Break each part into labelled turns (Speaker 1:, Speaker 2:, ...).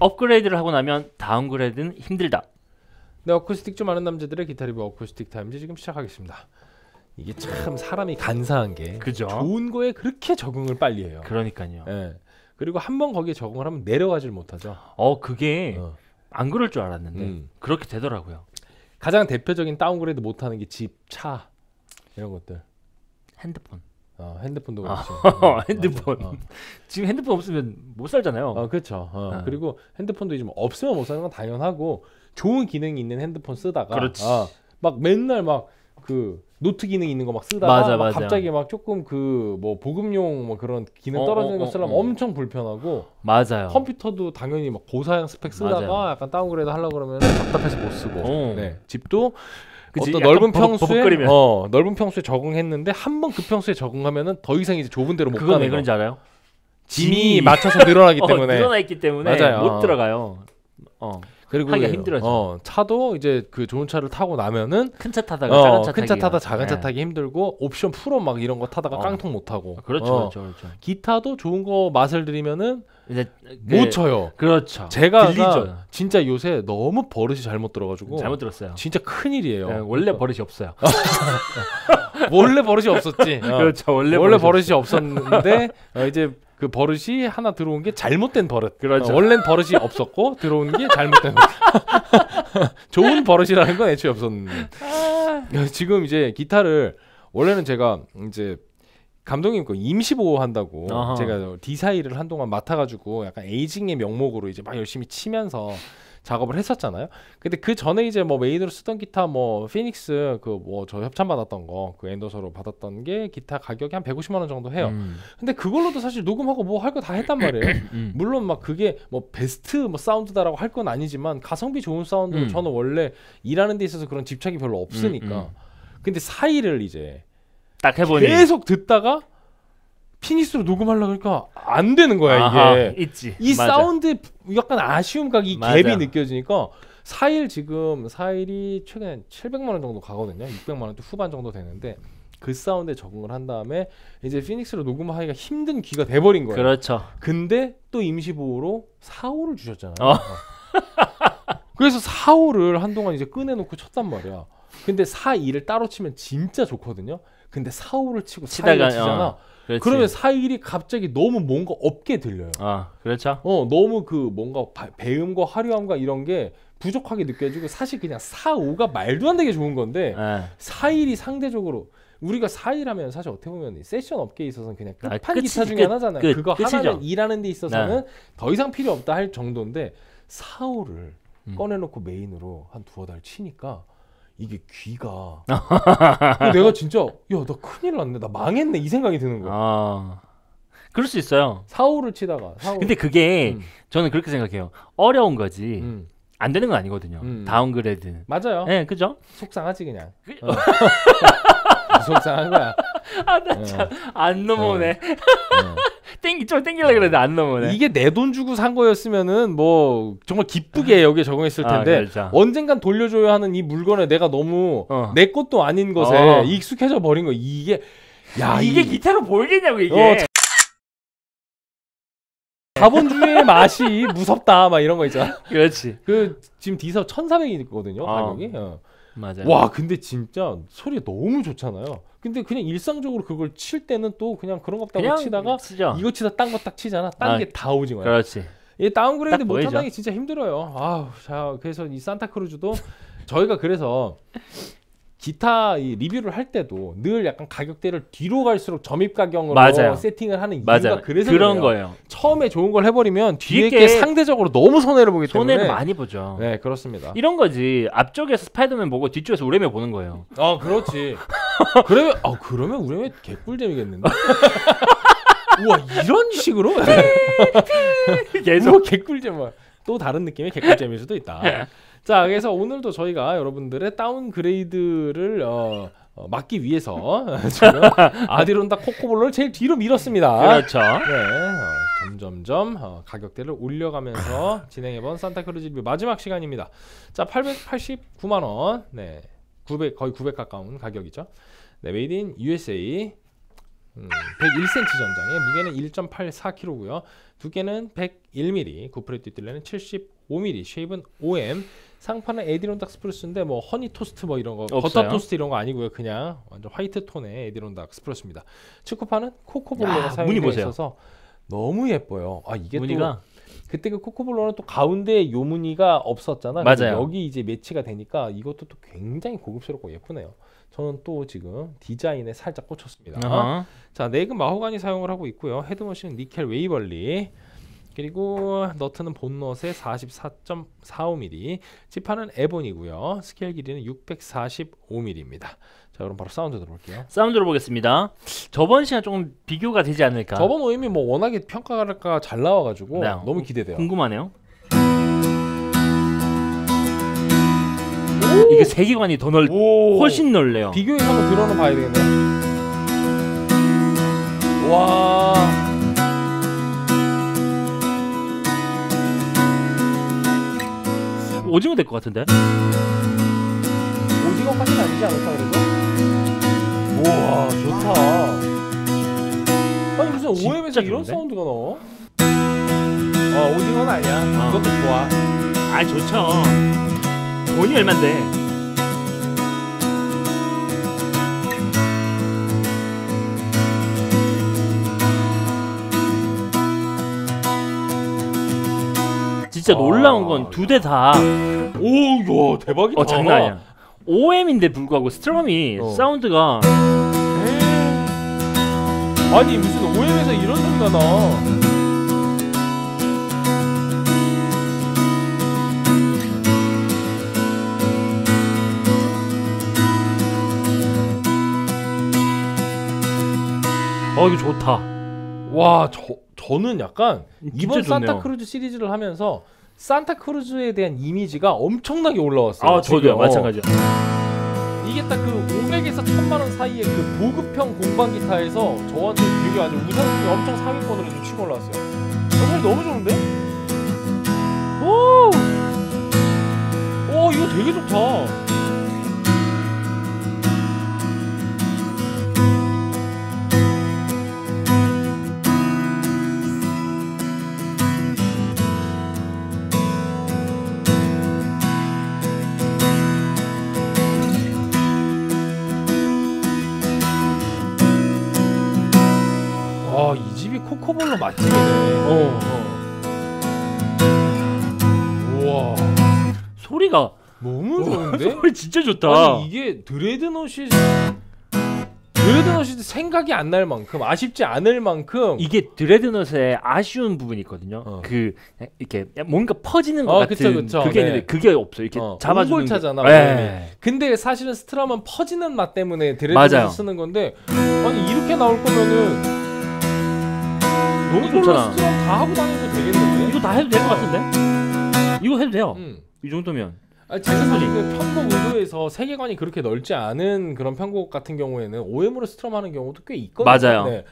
Speaker 1: 업그레이드를 하고 나면 downgrade는 힘들다.
Speaker 2: 네, 어쿠스틱 좀 아는 남자들의 기타 리뷰 Acoustic Times 지금 시작하겠습니다. 이게 참 사람이 간사한 게
Speaker 1: 그죠?
Speaker 2: 좋은 거에 그렇게 적응을 빨리 해요.
Speaker 1: 그러니까요.
Speaker 2: 예. 그리고 한 번 거기에 적응을 하면 내려가질 못하죠.
Speaker 1: 어 그게
Speaker 2: 어.
Speaker 1: 안 그럴 줄 알았는데
Speaker 2: 음.
Speaker 1: 그렇게 되더라고요.
Speaker 2: 가장 대표적인 downgrade 못하는 게 집, 차 이런 것들.
Speaker 1: 핸드폰.
Speaker 2: 어, 핸드폰도
Speaker 1: 아,
Speaker 2: 그렇지. 어,
Speaker 1: 핸드폰.
Speaker 2: 어.
Speaker 1: 지금 핸드폰 없으면 못 살잖아요.
Speaker 2: 어, 그렇죠. 어,
Speaker 1: 어.
Speaker 2: 그리고 핸드폰도 이제 뭐 없으면 못 사는 건 당연하고 좋은 기능이 있는 핸드폰 쓰다가
Speaker 1: 그렇지.
Speaker 2: 어, 막 맨날 막 그 노트 기능 있는 거 막 쓰다가
Speaker 1: 맞아,
Speaker 2: 막
Speaker 1: 맞아.
Speaker 2: 갑자기 막 조금 그 뭐 보급용 뭐 그런 기능
Speaker 1: 어,
Speaker 2: 떨어지는
Speaker 1: 어,
Speaker 2: 거
Speaker 1: 어,
Speaker 2: 쓰려면
Speaker 1: 어.
Speaker 2: 엄청 불편하고
Speaker 1: 맞아요.
Speaker 2: 컴퓨터도 당연히 막 고사양 스펙 쓰다가
Speaker 1: 맞아요.
Speaker 2: 약간 downgrade 하려고 그러면 답답해서 못 쓰고
Speaker 1: 어.
Speaker 2: 네. 집도
Speaker 1: 그치,
Speaker 2: 어떤 넓은 평수에
Speaker 1: 버벅거리면.
Speaker 2: 어, 넓은 평수에 적응했는데 한 번 그 평수에 적응하면은 더 이상 이제 좁은 데로 못
Speaker 1: 그건 왜
Speaker 2: 가는 거.
Speaker 1: 그런지 알아요?
Speaker 2: 짐이 맞춰서 늘어나기
Speaker 1: 어,
Speaker 2: 때문에
Speaker 1: 늘어나 있기 때문에
Speaker 2: 맞아요.
Speaker 1: 못 들어가요. 어.
Speaker 2: 그리고
Speaker 1: 하기가
Speaker 2: 예,
Speaker 1: 힘들어져.
Speaker 2: 어, 차도 이제 그 좋은 차를 타고 나면은
Speaker 1: 큰 차 타다가
Speaker 2: 어,
Speaker 1: 작은 차
Speaker 2: 큰차
Speaker 1: 타기가-
Speaker 2: 타다 작은 차
Speaker 1: 예.
Speaker 2: 타기 힘들고 옵션 프로 막 이런 거 타다가
Speaker 1: 어.
Speaker 2: 깡통 못 타고
Speaker 1: 그렇죠,
Speaker 2: 어,
Speaker 1: 그렇죠, 그렇죠.
Speaker 2: 기타도 좋은 거 맛을 들이면은
Speaker 1: 이제
Speaker 2: 못
Speaker 1: 그-
Speaker 2: 쳐요.
Speaker 1: 그렇죠.
Speaker 2: 제가
Speaker 1: 들리죠.
Speaker 2: 진짜 요새 너무 버릇이 잘못 들어가지고
Speaker 1: 잘못 들었어요.
Speaker 2: 진짜 큰 일이에요.
Speaker 1: 예, 원래 버릇이 없어요.
Speaker 2: 원래 버릇이 없었지. 어.
Speaker 1: 그렇죠. 원래,
Speaker 2: 원래
Speaker 1: 버릇이
Speaker 2: 버릇이 없었는데 어, 이제 그 버릇이 하나 들어온 게 잘못된 버릇.
Speaker 1: 그렇죠.
Speaker 2: 어, 원래는 버릇이 없었고 들어온 게 잘못된 버릇. 좋은 버릇이라는 건 애초에 없었는데. 야, 지금 이제 기타를 원래는 제가 이제 감독님 거 임시 보호 한다고
Speaker 1: 아하.
Speaker 2: 제가 D42를 한동안 맡아가지고 약간 aging의 명목으로 이제 막 열심히 치면서 작업을 했었잖아요. 근데 그 전에 이제 뭐 main으로 쓰던 기타 뭐 피닉스 그 뭐 저 협찬 받았던 거 그 endorser로 받았던 게 기타 가격이 한 150만 원 정도 해요.
Speaker 1: 음,
Speaker 2: 근데 그걸로도 사실 녹음하고 뭐 할 거 다 했단 말이에요.
Speaker 1: 음.
Speaker 2: 물론 막 그게 뭐 베스트 뭐 사운드다라고 할 건 아니지만 가성비 좋은 사운드로
Speaker 1: 음.
Speaker 2: 저는 원래 일하는 데 있어서 그런 집착이 별로 없으니까.
Speaker 1: 음, 음.
Speaker 2: 근데 사이를 이제
Speaker 1: 딱 해보니
Speaker 2: 계속 듣다가 피닉스로 녹음하려고 하니까 안 되는 거야
Speaker 1: 아하,
Speaker 2: 이게.
Speaker 1: 있지.
Speaker 2: 이
Speaker 1: 맞아.
Speaker 2: 사운드 약간 아쉬움과 이
Speaker 1: 맞아.
Speaker 2: 갭이 느껴지니까 사이 지금 사이가 최근에 700만 원 정도 가거든요. 600만 원대 후반 정도 되는데 그 사운드에 적응을 한 다음에 이제 피닉스로 녹음하기가 힘든 귀가 돼버린 거예요.
Speaker 1: 그렇죠.
Speaker 2: 근데 또 임시보호로 45를 주셨잖아요.
Speaker 1: 어.
Speaker 2: 그래서 4호를 한동안 이제 꺼내놓고 쳤단 말이야. 근데 4,2를 따로 치면 진짜 좋거든요. 근데 4호를 치고
Speaker 1: 치다가,
Speaker 2: 4, 2를 치잖아.
Speaker 1: 어.
Speaker 2: 그러면 4, 1이 갑자기 너무 뭔가 없게 들려요.
Speaker 1: 아 그렇죠.
Speaker 2: 어 너무 그 뭔가 바- 배음과 화려함과 이런 게 부족하게 느껴지고 사실 그냥 4, 5가 말도 안 되게 좋은 건데
Speaker 1: 예.
Speaker 2: 4, 1이 상대적으로 우리가 4, 1 하면 사실 어떻게 보면 이 세션 업계에 있어서는 그냥
Speaker 1: 아,
Speaker 2: 끝판
Speaker 1: 끝이지,
Speaker 2: 기타 중에
Speaker 1: 끝,
Speaker 2: 하나잖아요.
Speaker 1: 끝,
Speaker 2: 그거
Speaker 1: 끝이죠.
Speaker 2: 하나를 일하는 데 있어서는 더 이상 필요 없다 할 정도인데 45를
Speaker 1: 음.
Speaker 2: 꺼내놓고 main으로 한 두어 달 치니까 이게 귀가 내가 진짜 야 나 큰일 났네 나 망했네 이 생각이 드는 거야
Speaker 1: 아 그럴 수 있어요.
Speaker 2: 45를 치다가 45
Speaker 1: 근데 그게
Speaker 2: 음.
Speaker 1: 저는 그렇게 생각해요. 어려운 거지
Speaker 2: 음.
Speaker 1: 안 되는 건 아니거든요.
Speaker 2: 음.
Speaker 1: downgrade.
Speaker 2: 맞아요
Speaker 1: 예, 그죠?
Speaker 2: 속상하지 그냥
Speaker 1: 그-
Speaker 2: 어. 속상한 거야
Speaker 1: 아나 참안 넘어오네.
Speaker 2: 어.
Speaker 1: 땡기 좀 땡기려 그랬는데 안 넘어오네.
Speaker 2: 이게 내 돈 주고 산 거였으면은 뭐 정말 기쁘게 여기에 적응했을
Speaker 1: 아,
Speaker 2: 텐데
Speaker 1: 그렇죠.
Speaker 2: 언젠간 돌려줘야 하는 이 물건에 내가 너무
Speaker 1: 어.
Speaker 2: 내 것도 아닌 것에
Speaker 1: 어.
Speaker 2: 익숙해져 버린 거 이게 야
Speaker 1: 이게
Speaker 2: 이
Speaker 1: 기타로 보이겠냐고 이게.
Speaker 2: 어, 자본주의의 맛이 무섭다 막 이런 거 있잖아.
Speaker 1: 그렇지.
Speaker 2: 그 지금 디서 1,400이거든요
Speaker 1: 어.
Speaker 2: 가격이. 어.
Speaker 1: 맞아요.
Speaker 2: 와 근데 진짜 소리 너무 좋잖아요. 근데 그냥 일상적으로 그걸 칠 때는 또 그냥 그런
Speaker 1: 그냥
Speaker 2: 치다가
Speaker 1: 치죠.
Speaker 2: 이거 치다 딴 거 딱 치잖아. 딴
Speaker 1: 아,
Speaker 2: 게 다 오징어야.
Speaker 1: 그렇지.
Speaker 2: 이 downgrade
Speaker 1: 딱
Speaker 2: 못하는. 게 진짜 힘들어요. 아우, 자 그래서 이 산타크루즈도 저희가 그래서 기타 이 리뷰를 할 때도 늘 약간 가격대를 뒤로 갈수록 점입 가격으로
Speaker 1: 맞아요.
Speaker 2: 세팅을 하는 이유가
Speaker 1: 맞아요.
Speaker 2: 그래서
Speaker 1: 그런
Speaker 2: 그래요.
Speaker 1: 거예요.
Speaker 2: 처음에 좋은 걸 해버리면 뒤에 게 상대적으로 너무 손해를 보기 때문에
Speaker 1: 손해를 많이 보죠.
Speaker 2: 네 그렇습니다.
Speaker 1: 이런 거지. 앞쪽에서 스파이더맨 보고 뒤쪽에서 우뢰매 보는 거예요.
Speaker 2: 아 그렇지. 그러면 아 그러면 우리 개꿀잼이겠는데. 우와 이런 식으로
Speaker 1: 계속
Speaker 2: 우와 개꿀잼 또 다른 느낌의 개꿀잼일 수도 있다. 자 그래서 오늘도 저희가 여러분들의 downgrade를 어, 어, 막기 위해서 지금 Adirondack cocobolo를 제일 뒤로 밀었습니다.
Speaker 1: 그렇죠.
Speaker 2: 네, 어, 점점점 어, 가격대를 올려가면서 진행해본 산타크루즈 리뷰 마지막 시간입니다. 자, 889만 원, 네, 900 거의 900 가까운 가격이죠. 네, made in USA. 음, 101cm 전장에 무게는 1.84kg고요. 두께는 101mm, 12프렛 뒷둘레는 75mm, shape은 OM, 상판은 Adirondack spruce인데 뭐 honey 토스트 뭐 이런 거, 버터
Speaker 1: 없어요?
Speaker 2: 토스트 이런 거 아니고요. 그냥 완전 화이트 톤의 Adirondack spruce입니다. 측후판은 cocobolo가
Speaker 1: 야,
Speaker 2: 사용되어. 있어서 너무 예뻐요. 아 이게 또
Speaker 1: 무늬가
Speaker 2: 그때 그 cocobolo는 또 가운데 요 무늬가 없었잖아.
Speaker 1: 맞아요.
Speaker 2: 여기 이제 매치가 되니까 이것도 또 굉장히 고급스럽고 예쁘네요. 저는 또 지금 디자인에 살짝 꽂혔습니다.
Speaker 1: 어허.
Speaker 2: 자, 넥은 마호가니 사용을 하고 있고요. head machine은 니켈 웨이벌리. 그리고 너트는 bone nut에 44.45mm. 지판은 ebony고요. 스케일 길이는 645mm입니다. 자, 그럼 바로 사운드 들어볼게요.
Speaker 1: 사운드 들어보겠습니다. 저번 시간 조금 비교가 되지 않을까
Speaker 2: 저번 OM이 뭐 워낙에 평가가 잘 나와가지고
Speaker 1: 네.
Speaker 2: 너무 기대돼요.
Speaker 1: 궁금하네요. 이게 세계관이 더 넓,
Speaker 2: 오,
Speaker 1: 훨씬 넓네요.
Speaker 2: 비교해서 한번 들어는 봐야 되겠네. 와.
Speaker 1: 오징어 될 것 같은데?
Speaker 2: 오징어까지는 아니지 않을까 그래도? 우와 좋다. 아니 무슨 OM에서 이런
Speaker 1: 좋은데?
Speaker 2: 사운드가 나와? 어 오징어는 아니야.
Speaker 1: 어.
Speaker 2: 이것도 좋아.
Speaker 1: 아 좋죠. 돈이 얼만데? 진짜
Speaker 2: 아,
Speaker 1: 놀라운 건 두 대 다
Speaker 2: 오, 야 대박이다.
Speaker 1: 어, 장난 아니야. OM인데 불구하고 스트럼이
Speaker 2: 어.
Speaker 1: 사운드가
Speaker 2: 아니 무슨 OM에서 이런 소리가 나?
Speaker 1: 어 이거 좋다.
Speaker 2: 와, 저 저는 약간 이번
Speaker 1: 좋네요.
Speaker 2: 산타크루즈 시리즈를 하면서 산타크루즈에 대한 이미지가 엄청나게 올라왔어요.
Speaker 1: 아 저도요.
Speaker 2: 어.
Speaker 1: 마찬가지요.
Speaker 2: 이게 딱 그 500에서 1000만 원 사이의 그 보급형 공방 기타에서 저한테 되게 아주 우선순위 엄청 상위권으로 좀 치고 올라왔어요. 정말 너무 좋은데? 오! 오, 이거 되게 좋다. 코코볼로 맛집이네.
Speaker 1: 어.
Speaker 2: 우와.
Speaker 1: 소리가
Speaker 2: 너무 좋은데?
Speaker 1: 소리 진짜 좋다.
Speaker 2: 아니 이게 드레드노시 드레드노시 생각이 안 날 만큼 아쉽지 않을 만큼
Speaker 1: 이게 드레드넛의 아쉬운 부분이 있거든요.
Speaker 2: 어.
Speaker 1: 그 이렇게 뭔가 퍼지는 것
Speaker 2: 어,
Speaker 1: 같은
Speaker 2: 그쵸, 그쵸.
Speaker 1: 그게
Speaker 2: 네.
Speaker 1: 있는데 그게 없어. 이렇게
Speaker 2: 어,
Speaker 1: 잡아주는
Speaker 2: 옹골차잖아,
Speaker 1: 게. 네.
Speaker 2: 근데 사실은 스트럼은 퍼지는 맛 때문에. 드레드노시 쓰는 건데 아니 이렇게 나올 거면은
Speaker 1: 너무 좋잖아.
Speaker 2: strum 다 하고 다니면 되겠는데?
Speaker 1: 이거 다 해도 될 것 같은데? 이거 해도 돼요.
Speaker 2: 음.
Speaker 1: 이 정도면.
Speaker 2: 아니, 제가 사실 그 편곡 의도에서 세계관이 그렇게 넓지 않은 그런 편곡 같은 경우에는 OM으로 strum 하는 경우도 꽤 있거든요.
Speaker 1: 맞아요.
Speaker 2: 네.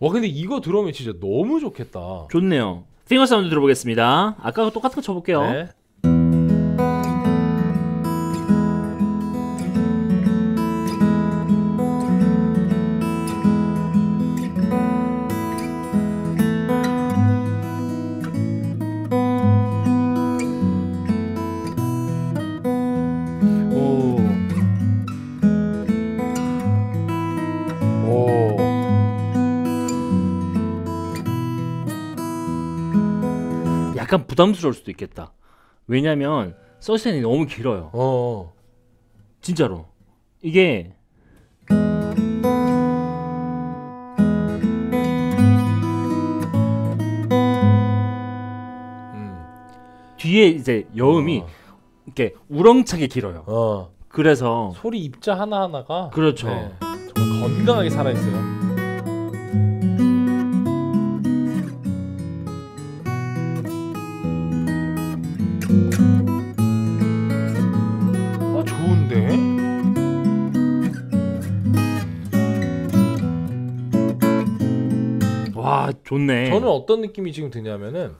Speaker 2: 와 근데 이거 들어오면 진짜 너무 좋겠다.
Speaker 1: 좋네요. finger 사운드 들어보겠습니다. 아까 똑같은 거 쳐볼게요.
Speaker 2: 네.
Speaker 1: 약간 부담스러울 수도 있겠다. 왜냐면 서스텐이 너무 길어요.
Speaker 2: 어.
Speaker 1: 진짜로. 이게
Speaker 2: 음.
Speaker 1: 뒤에 이제 여음이
Speaker 2: 어.
Speaker 1: 이렇게 우렁차게 길어요.
Speaker 2: 어.
Speaker 1: 그래서
Speaker 2: 소리 입자 하나 하나가
Speaker 1: 그렇죠.
Speaker 2: 정말 건강하게 살아 있어요.
Speaker 1: 좋네.
Speaker 2: 저는 어떤 느낌이 지금 드냐면은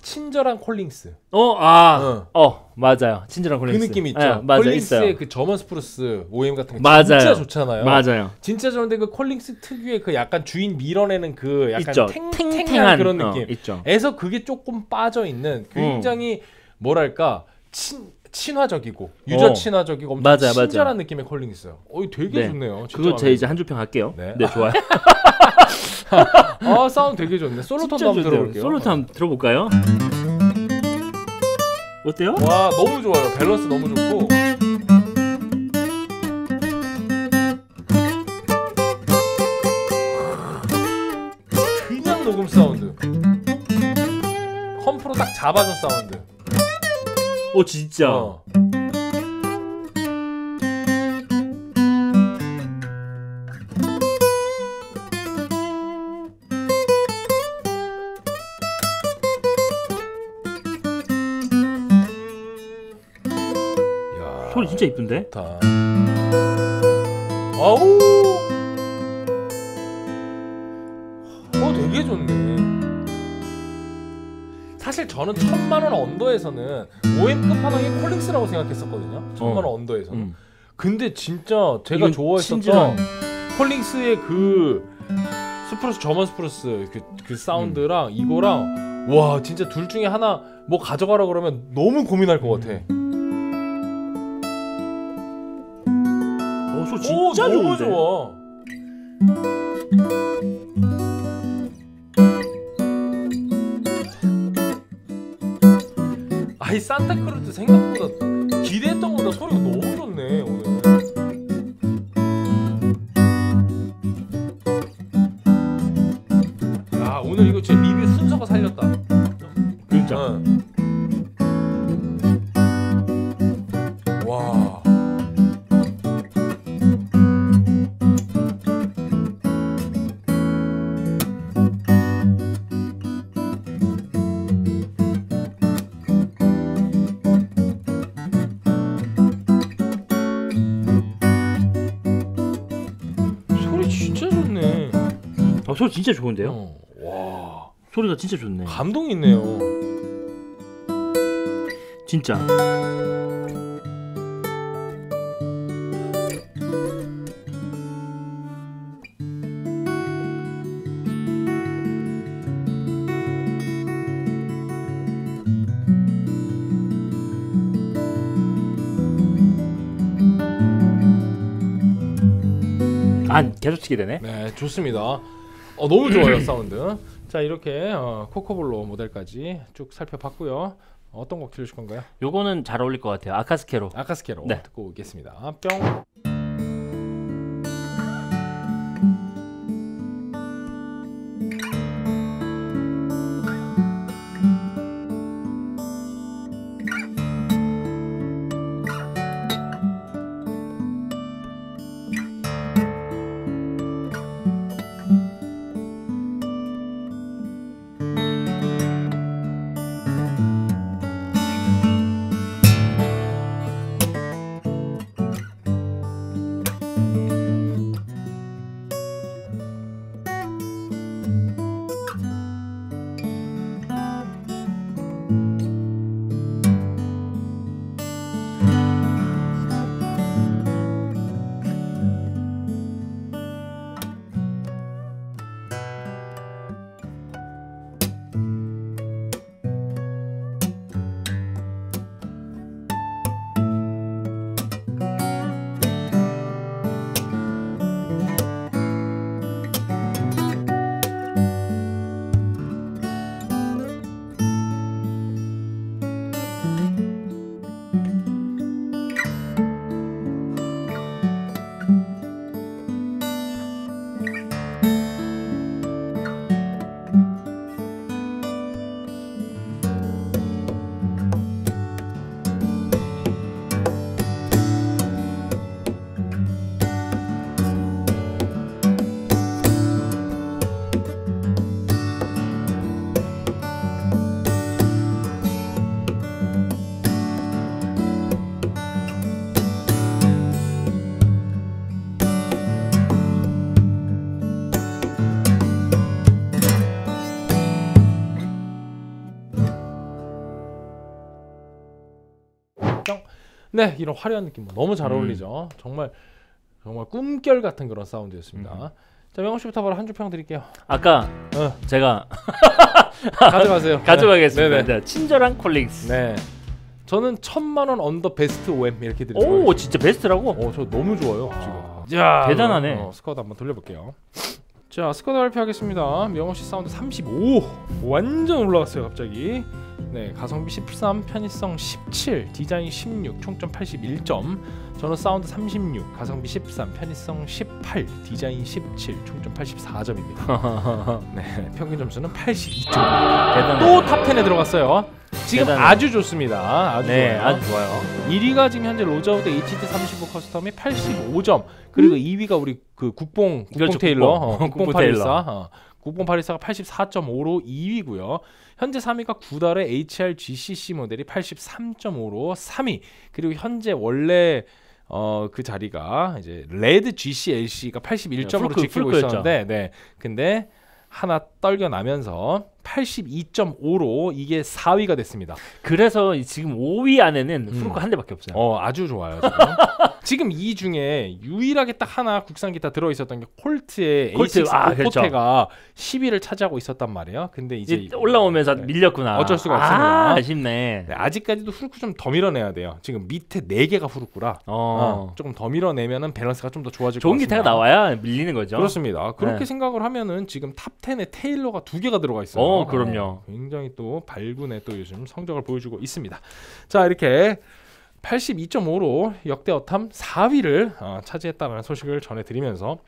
Speaker 2: 친절한 콜링스
Speaker 1: 어, 아,
Speaker 2: 어.
Speaker 1: 어, 맞아요. 친절한
Speaker 2: 그
Speaker 1: 콜링스.
Speaker 2: 느낌 있죠.
Speaker 1: 예, 맞아요,
Speaker 2: 콜링스의
Speaker 1: 있어요.
Speaker 2: 그 German spruce OM 같은 거
Speaker 1: 맞아요.
Speaker 2: 진짜 좋잖아요.
Speaker 1: 맞아요.
Speaker 2: 진짜 좋은데 그 콜링스 특유의 그 약간 주인 밀어내는 그 약간
Speaker 1: 있죠.
Speaker 2: 탱탱한 그런
Speaker 1: 어,
Speaker 2: 느낌.
Speaker 1: 있죠.
Speaker 2: 에서 그게 조금 빠져 있는 굉장히 뭐랄까 친 친화적이고 user
Speaker 1: 어.
Speaker 2: 친화적이고 엄청
Speaker 1: 맞아요.
Speaker 2: 친절한 느낌의 콜링스. 어, 되게
Speaker 1: 네.
Speaker 2: 좋네요.
Speaker 1: 그거 제 이제 한 줄 평 할게요.
Speaker 2: 네.
Speaker 1: 네, 좋아요.
Speaker 2: 아 사운드 되게 좋네. 솔로톤도 한번. 들어볼게요.
Speaker 1: 솔로톤 한번 들어볼까요? 어때요?
Speaker 2: 와 너무 좋아요. 밸런스 너무 좋고. 그냥 녹음 사운드. comp로 딱 잡아준 사운드.
Speaker 1: 어, 진짜.
Speaker 2: 어.
Speaker 1: 진짜 이쁜데?
Speaker 2: 좋다. 아우. 어, 되게 좋네. 사실 저는 천만 원 under에서는 OM 끝판왕이 콜링스라고 생각했었거든요. 천만 원
Speaker 1: 어.
Speaker 2: under에서는.
Speaker 1: 음.
Speaker 2: 근데 진짜 제가
Speaker 1: 이건
Speaker 2: 좋아했었던
Speaker 1: 친절한-
Speaker 2: 콜링스의 그 spruce German spruce 그, 그 사운드랑 이거랑 와 진짜 둘 중에 하나 뭐 가져가라 그러면 너무 고민할 것 같아. 오
Speaker 1: 진짜
Speaker 2: 너무
Speaker 1: 좋은데?
Speaker 2: 좋아. 아이 산타크루즈 생각보다 기대했던 것보다 소리가 너무 좋네 오늘. 야 오늘 이거 제 리뷰 순서가 살렸다.
Speaker 1: 진짜.
Speaker 2: 응. 소리 진짜
Speaker 1: 좋은데요?
Speaker 2: 어. 와.
Speaker 1: 소리가 진짜 좋네.
Speaker 2: 감동 있네요.
Speaker 1: 진짜. 안 계속 치게 되네.
Speaker 2: 네, 좋습니다. 어, 너무 좋아요 사운드. 자 이렇게 어, 코코블로 모델까지 쭉 살펴봤고요. 어떤 곡 들으실 건가요?
Speaker 1: 요거는 잘 어울릴 것 같아요. 아카스케로.
Speaker 2: 아카스케로
Speaker 1: 네.
Speaker 2: 듣고 오겠습니다. 뿅. 네, 이런 화려한 느낌 뭐 너무 잘
Speaker 1: 음.
Speaker 2: 어울리죠. 정말 정말 꿈결 같은 그런 사운드였습니다. 자, 명호 씨부터 바로 한 줄 평 드릴게요.
Speaker 1: 아까
Speaker 2: 어.
Speaker 1: 제가
Speaker 2: 가져가세요.
Speaker 1: 가져가겠습니다.
Speaker 2: 네, 네.
Speaker 1: 네, 친절한 콜링스.
Speaker 2: 네. 저는 천만 원 under 베스트 OM 이렇게 드리고.
Speaker 1: 오 진짜 베스트라고?
Speaker 2: 어, 저 너무 좋아요
Speaker 1: 아,
Speaker 2: 지금. 야,
Speaker 1: 대단하네.
Speaker 2: 어, 스코어 한번 돌려볼게요. 자, 스코어 발표하겠습니다. 명호 씨 사운드 35, 완전 올라갔어요 갑자기. 네, 가성비 13, 편의성 17, 디자인 16, 총점 81점. 저는 사운드 36, 가성비 13, 편의성 18, 디자인 17, 총점 84점입니다. 네, 평균 점수는 82점.
Speaker 1: 대단하네.
Speaker 2: 또 top 10에 들어갔어요. 지금
Speaker 1: 대단해요.
Speaker 2: 아주 좋습니다. 아주
Speaker 1: 네,
Speaker 2: 좋아요.
Speaker 1: 아주 좋아요.
Speaker 2: 1위가 지금 현재 로저우드 HT 35 custom이 85점. 그리고 2위가 우리 그 국뽕 국뽕
Speaker 1: 그렇죠,
Speaker 2: 테일러,
Speaker 1: 국뽕.
Speaker 2: 어, 국뽕
Speaker 1: 국뽕. 테일러.
Speaker 2: 어, 국뽕 파리사가 84.5로 2위고요. 현재 3위가 구달의 HR GCC 모델이 83.5로 3위. 그리고 현재 원래 어 그 자리가 이제 레드 GC LC가 81점으로
Speaker 1: 풀크,
Speaker 2: 지키고
Speaker 1: 풀크였죠.
Speaker 2: 있었는데 네. 근데 하나 떨겨 나면서 82.5로 이게 4위가 됐습니다.
Speaker 1: 그래서 이 지금 5위 안에는
Speaker 2: 음.
Speaker 1: 프로크 한 대밖에 없어요.
Speaker 2: 어 아주 좋아요 지금. 지금 이 중에 유일하게 딱 하나 국산 기타 들어 있었던 게 콜트의
Speaker 1: 콜트,
Speaker 2: A6
Speaker 1: 아, 그렇죠.
Speaker 2: 포테가 10위를 차지하고 있었단 말이에요. 근데 이제
Speaker 1: 이제 올라오면서
Speaker 2: 네.
Speaker 1: 밀렸구나.
Speaker 2: 어쩔 수가
Speaker 1: 아,
Speaker 2: 없습니다.
Speaker 1: 아쉽네.
Speaker 2: 네, 아직까지도 푸르크 좀 더 밀어내야 돼요. 지금 밑에 4개가 푸르크라
Speaker 1: 어.
Speaker 2: 어, 조금 더 밀어내면은 밸런스가 좀 더 좋아질 것
Speaker 1: 좋은
Speaker 2: 같습니다.
Speaker 1: 기타가 나와야 밀리는 거죠.
Speaker 2: 그렇습니다. 그렇게
Speaker 1: 네.
Speaker 2: 생각을 하면은 지금 top 10에 테일러가 두 개가 들어가 있어요.
Speaker 1: 어, 그럼요.
Speaker 2: 어, 굉장히 또 발군의 또 요즘 성적을 보여주고 있습니다. 자 이렇게 82.5로 역대 어탐 4위를 어, 차지했다는 소식을 전해드리면서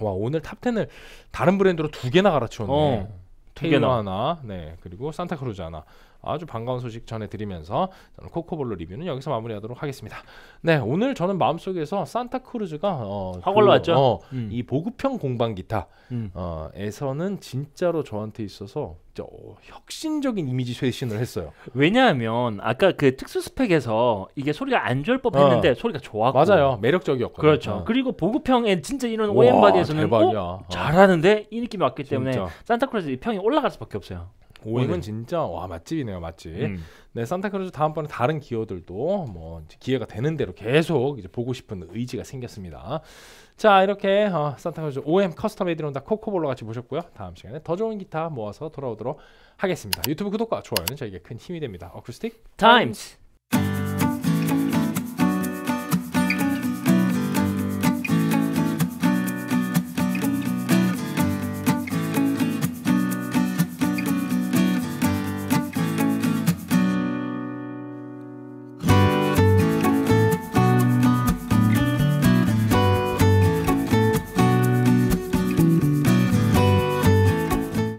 Speaker 2: 와 오늘 top 10을 다른 브랜드로 두 개나 갈아치웠네.
Speaker 1: 어, 두 개나.
Speaker 2: 하나, 네 그리고 Santa Cruz 하나. 아주 반가운 소식 전해드리면서 저는 cocobolo 리뷰는 여기서 마무리하도록 하겠습니다. 네 오늘 저는 마음속에서 Santa Cruz가 어,
Speaker 1: 확 올라왔죠?
Speaker 2: 어,
Speaker 1: 음.
Speaker 2: 이 보급형 공방 기타
Speaker 1: 음.
Speaker 2: 어, 에서는 진짜로 저한테 있어서 어, 혁신적인 이미지 쇄신을 했어요.
Speaker 1: 왜냐하면 아까 그 특수 스펙에서 이게 소리가 안 좋을 법했는데 소리가 좋았고
Speaker 2: 맞아요, 매력적이었거든요.
Speaker 1: 그렇죠.
Speaker 2: 어.
Speaker 1: 그리고 보급형에 진짜 이런
Speaker 2: 와,
Speaker 1: OM body에서는. 어?
Speaker 2: 어.
Speaker 1: 잘하는데 이 느낌이 왔기 때문에. Santa Cruz 이 평이 올라갈 수밖에 없어요. 오늘.
Speaker 2: 진짜 와 맛집이네요, 맛집.
Speaker 1: 음.
Speaker 2: 네, Santa Cruz 다음번에 다른 gear들도 뭐 이제 기회가 되는 대로 계속 이제 보고 싶은 의지가 생겼습니다. 자, 이렇게 어, Santa Cruz OM custom Adirondack cocobolo 같이 보셨고요. 다음 시간에 더 좋은 기타 모아서 돌아오도록 하겠습니다. 유튜브 구독과 좋아요는 저에게 큰 힘이 됩니다.
Speaker 1: Acoustic Times.